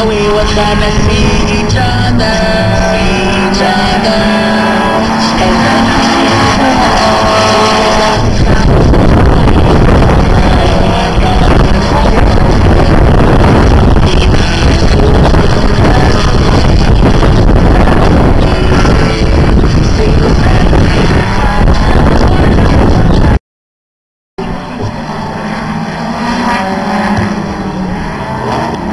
we were gonna see each other, see each other.